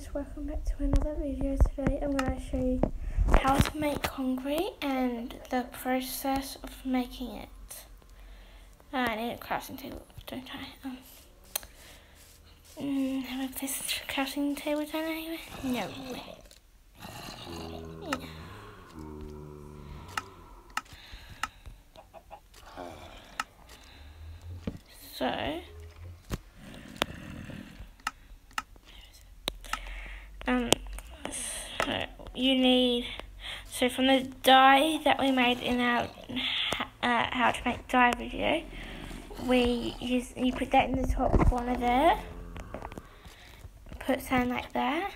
guys, welcome back to another video. Today I'm going to show you how to make concrete and the process of making it. Uh, I need a crafting table, don't I? Um, mm, have I a crafting table down anywhere? No way. Yeah. So, um, so you need, so from the dye that we made in our uh, how to make dye video, we use, you put that in the top corner there, put sand like that,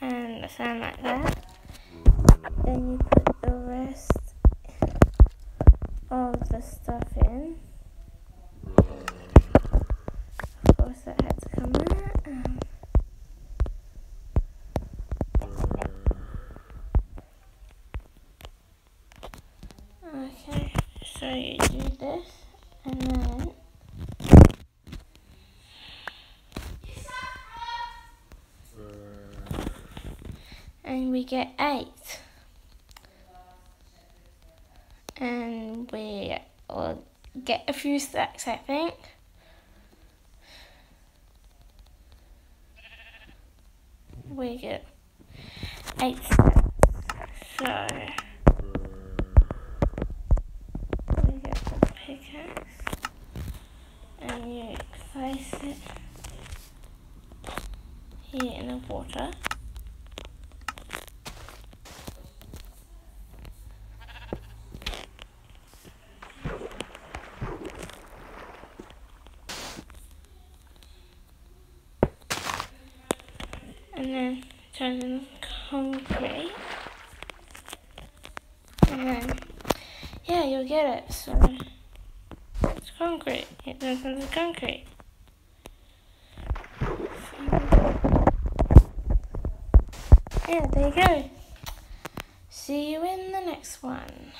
and sand like that, then you put the rest of the stuff in. Of course that had to come out. Um, Okay, so you do this and then and we get eight. And we will get a few stacks, I think. We get eight stacks. So we get the and you place it here in the water. And then turn in concrete. And then yeah, you'll get it. So concrete. It turns into concrete. Yeah, there you go. See you in the next one.